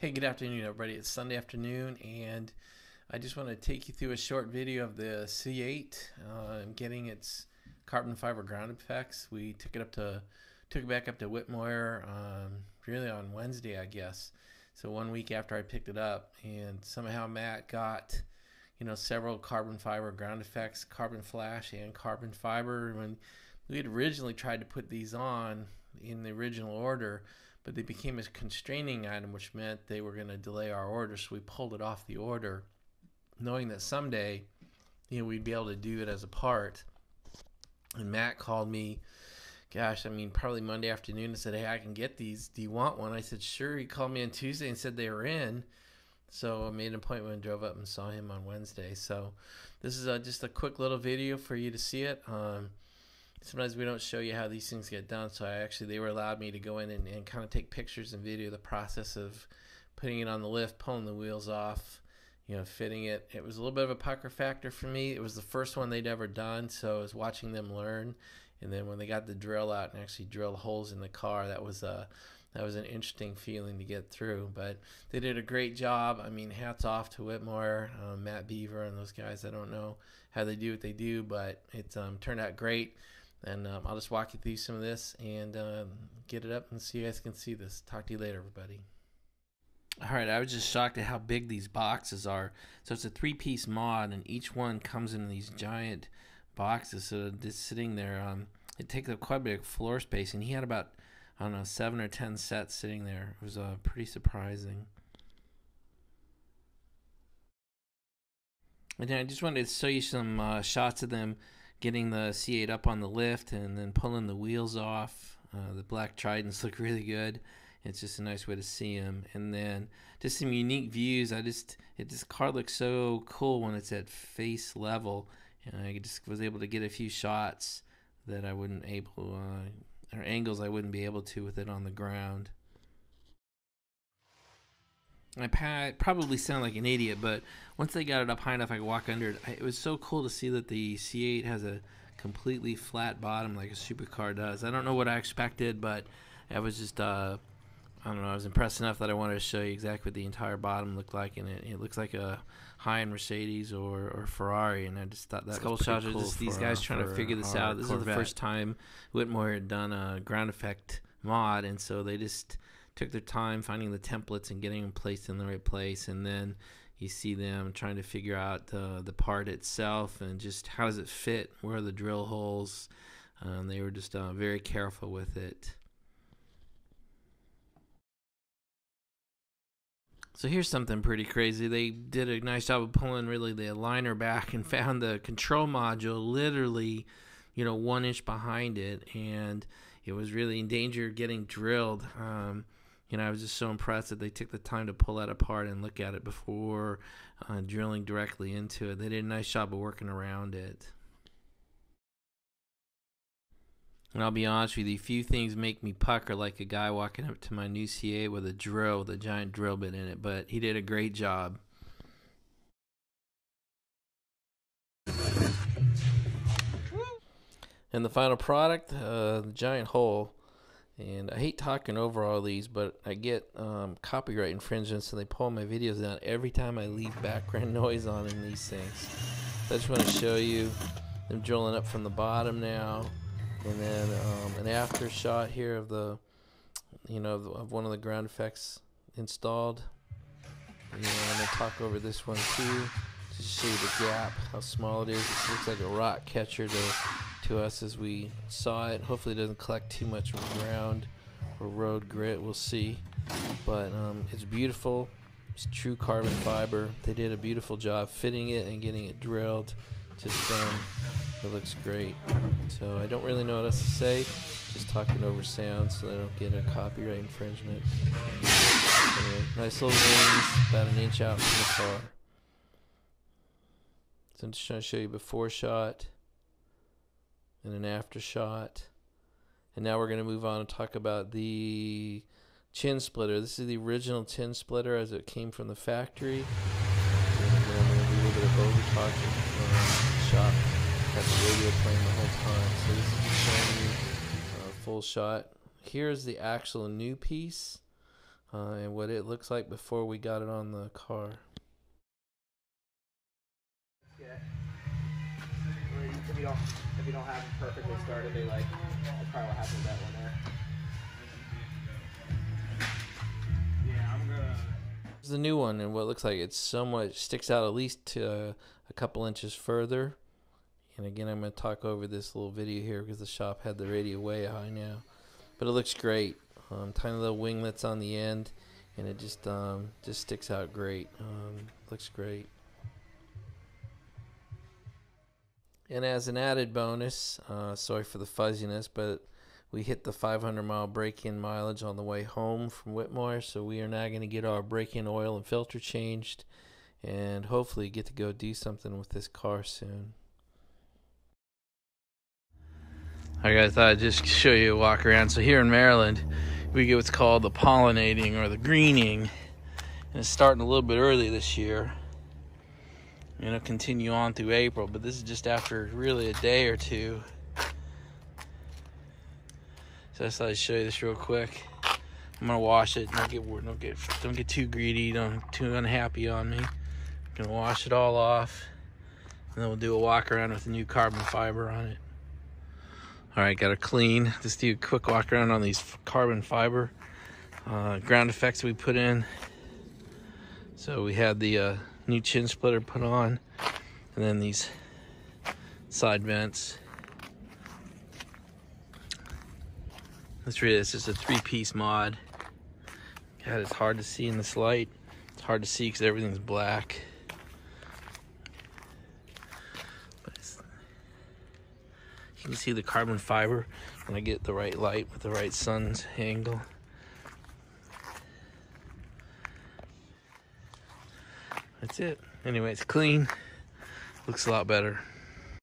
Hey, good afternoon, everybody. It's Sunday afternoon, and I just want to take you through a short video of the C8 uh, getting its carbon fiber ground effects. We took it up to, took it back up to Whitmoyer, um, really on Wednesday, I guess. So one week after I picked it up, and somehow Matt got, you know, several carbon fiber ground effects, carbon flash and carbon fiber. When we had originally tried to put these on in the original order but they became a constraining item, which meant they were going to delay our order. So we pulled it off the order, knowing that someday, you know, we'd be able to do it as a part. And Matt called me, gosh, I mean, probably Monday afternoon and said, Hey, I can get these. Do you want one? I said, Sure. He called me on Tuesday and said they were in. So I made an appointment and drove up and saw him on Wednesday. So this is a, just a quick little video for you to see it. Um, sometimes we don't show you how these things get done. So I actually they were allowed me to go in and, and kind of take pictures and video the process of putting it on the lift, pulling the wheels off, you know, fitting it. It was a little bit of a pucker factor for me. It was the first one they'd ever done, so I was watching them learn. And then when they got the drill out and actually drilled holes in the car, that was a uh, that was an interesting feeling to get through. But they did a great job. I mean, hats off to Whitmoyer, um, Matt Beaver, and those guys. I don't know how they do what they do, but it um, turned out great. And um, I'll just walk you through some of this and uh, get it up and so you guys can see this. Talk to you later, everybody. All right, I was just shocked at how big these boxes are. So it's a three-piece mod, and each one comes in these giant boxes. So just sitting there, um, it takes up quite a bit of floor space, and he had about I don't know seven or ten sets sitting there. It was uh, pretty surprising. And then I just wanted to show you some uh, shots of them getting the C8 up on the lift and then pulling the wheels off. Uh, the black Tridents look really good. It's just a nice way to see them. And then just some unique views. I just, it this car looks so cool when it's at face level. And I just was able to get a few shots that I wouldn't able, uh, or angles I wouldn't be able to with it on the ground. I probably sound like an idiot, but once they got it up high enough, I could walk under it. It was so cool to see that the C8 has a completely flat bottom like a supercar does. I don't know what I expected, but I was just, uh, I don't know, I was impressed enough that I wanted to show you exactly what the entire bottom looked like, and it, it looks like a high-end Mercedes or, or Ferrari, and I just thought that was cool. Cool just these guys trying to figure this out. This Corvette. is the first time Whitmoyer had done a ground effect mod, and so they just took their time finding the templates and getting them placed in the right place and then you see them trying to figure out the the part itself and just how does it fit? Where are the drill holes? Um, they were just uh, very careful with it. So here's something pretty crazy. They did a nice job of pulling really the aligner back and found the control module literally you know one inch behind it and it was really in danger of getting drilled. Um, you know, I was just so impressed that they took the time to pull that apart and look at it before uh, drilling directly into it. They did a nice job of working around it. And I'll be honest with you, few things make me pucker like a guy walking up to my new C8 with a drill, with a giant drill bit in it, but he did a great job. And the final product, uh, the giant hole. And I hate talking over all these, but I get um, copyright infringements, and they pull my videos down every time I leave background noise on in these things. So I just want to show you them drilling up from the bottom now, and then um, an after shot here of the, you know, of one of the ground effects installed. And I'm gonna talk over this one too, to show you the gap, how small it is. It looks like a rock catcher to to us as we saw it. Hopefully it doesn't collect too much ground or road grit. We'll see. But um, it's beautiful. It's true carbon fiber. They did a beautiful job fitting it and getting it drilled. Just um, it looks great. So I don't really know what else to say. Just talking over sound so I don't get a copyright infringement. Anyway, nice little wings, about an inch out from the car. So I'm just trying to show you before shot and an after shot. And now we're going to move on and talk about the chin splitter. This is the original chin splitter as it came from the factory. And I'm going to do a little bit of over talking um, shot. Got the radio playing the whole time. So this is showing you a full shot. Here's the actual new piece. uh, and what it looks like before we got it on the car. You don't, if you don't have it perfectly started, they like, that's probably what happened with that one there. Yeah, I'm gonna. This is the new one, and what looks like it's somewhat sticks out at least to, uh, a couple inches further. And again, I'm going to talk over this little video here because the shop had the radio way high now, but it looks great. Um, tiny little winglets on the end, and it just um, just sticks out great. Um, looks great. And as an added bonus, uh, sorry for the fuzziness, but we hit the 500 mile break-in mileage on the way home from Whitmoyer, so we are now going to get our break-in oil and filter changed, and hopefully get to go do something with this car soon. Alright guys, I thought I'd just show you a walk around. So here in Maryland, we get what's called the pollinating or the greening. And it's starting a little bit early this year. And it'll continue on through April, but this is just after really a day or two. So I thought I'd show you this real quick. I'm gonna wash it. Don't get don't get don't get too greedy. Don't too unhappy on me. I'm gonna wash it all off, and then we'll do a walk around with the new carbon fiber on it. All right, got to clean. Just do a quick walk around on these carbon fiber uh, ground effects we put in. So we had the uh, new chin splitter put on, and then these side vents. That's really it's just a three-piece mod. God, it's hard to see in this light. It's hard to see because everything's black. You can see the carbon fiber when I get the right light with the right sun's angle. That's it. Anyway, it's clean. Looks a lot better.